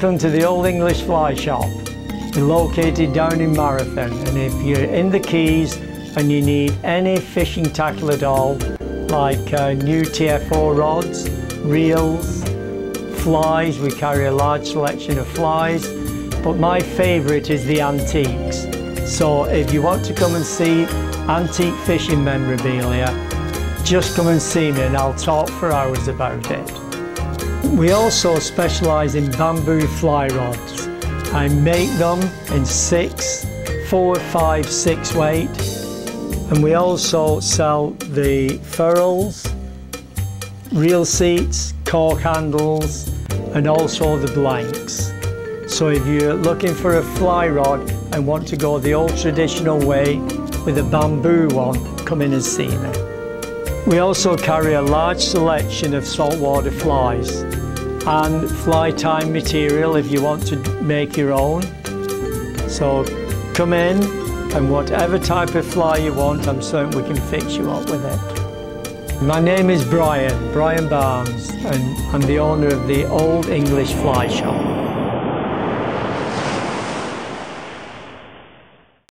Welcome to the Old English Fly Shop. We're located down in Marathon and if you're in the Keys and you need any fishing tackle at all, like uh, new TFO rods, reels, flies, we carry a large selection of flies, but my favourite is the antiques. So if you want to come and see antique fishing memorabilia, just come and see me and I'll talk for hours about it. We also specialise in bamboo fly rods. I make them in six, four, five, six weight. And we also sell the ferrules, reel seats, cork handles, and also the blanks. So if you're looking for a fly rod and want to go the old traditional way with a bamboo one, come in and see me. We also carry a large selection of saltwater flies and fly tying material if you want to make your own. So come in and whatever type of fly you want, I'm certain we can fix you up with it. My name is Brian, Brian Barnes, and I'm the owner of the Old English Fly Shop.